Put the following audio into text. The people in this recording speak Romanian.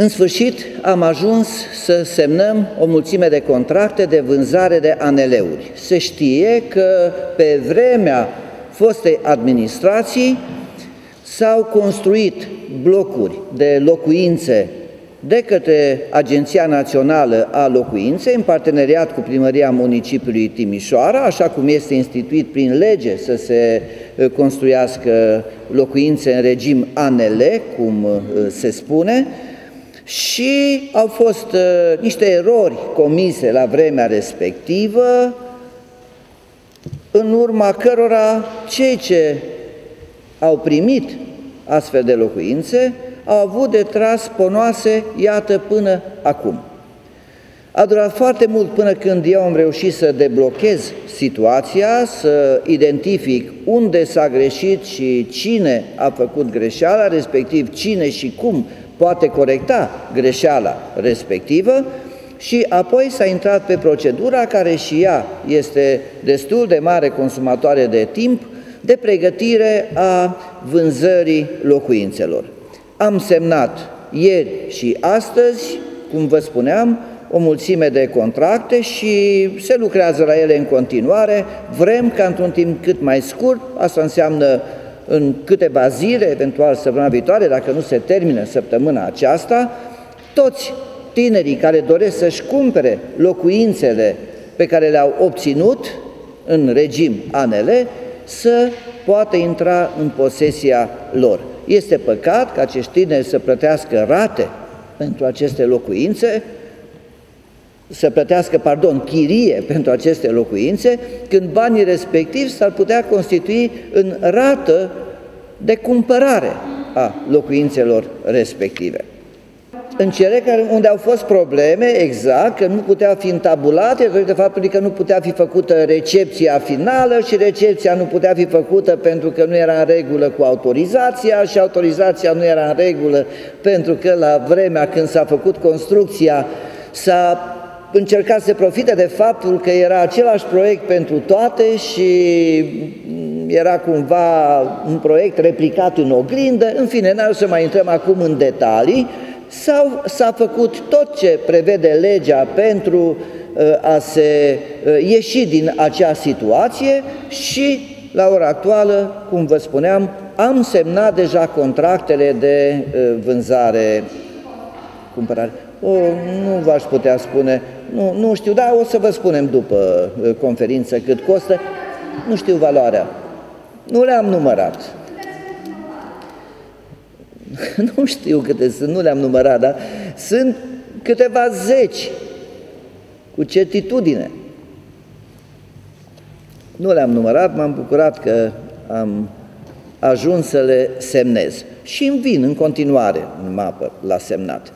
În sfârșit, am ajuns să semnăm o mulțime de contracte de vânzare de aneleuri. Se știe că pe vremea fostei administrații s-au construit blocuri de locuințe de către Agenția Națională a Locuinței, în parteneriat cu Primăria Municipiului Timișoara, așa cum este instituit prin lege să se construiască locuințe în regim ANL, cum se spune, și au fost uh, niște erori comise la vremea respectivă, în urma cărora cei ce au primit astfel de locuințe au avut de tras ponoase, iată, până acum. A durat foarte mult până când eu am reușit să deblochez situația, să identific unde s-a greșit și cine a făcut greșeala, respectiv cine și cum poate corecta greșeala respectivă și apoi s-a intrat pe procedura care și ea este destul de mare consumatoare de timp de pregătire a vânzării locuințelor. Am semnat ieri și astăzi, cum vă spuneam, o mulțime de contracte și se lucrează la ele în continuare. Vrem ca într-un timp cât mai scurt, asta înseamnă în câteva zile, eventual săptămâna viitoare, dacă nu se termină săptămâna aceasta, toți tinerii care doresc să-și cumpere locuințele pe care le-au obținut în regim ANL să poată intra în posesia lor. Este păcat ca acești tineri să plătească rate pentru aceste locuințe, să plătească, pardon, chirie pentru aceste locuințe, când banii respectivi s-ar putea constitui în rată de cumpărare a locuințelor respective. În cele care, unde au fost probleme, exact, că nu putea fi întabulate, de faptul că nu putea fi făcută recepția finală și recepția nu putea fi făcută pentru că nu era în regulă cu autorizația și autorizația nu era în regulă pentru că la vremea când s-a făcut construcția s-a încercat să profite de faptul că era același proiect pentru toate și era cumva un proiect replicat în oglindă, în fine, n-ar să mai intrăm acum în detalii, sau s-a făcut tot ce prevede legea pentru uh, a se uh, ieși din acea situație și la ora actuală, cum vă spuneam, am semnat deja contractele de uh, vânzare, cumpărare. O, nu v-aș putea spune, nu, nu știu, dar o să vă spunem după conferință cât costă, nu știu valoarea. Nu le-am numărat. nu știu câte sunt, nu le-am numărat, dar sunt câteva zeci, cu certitudine. Nu le-am numărat, m-am bucurat că am ajuns să le semnez și îmi vin în continuare în mapă la semnat.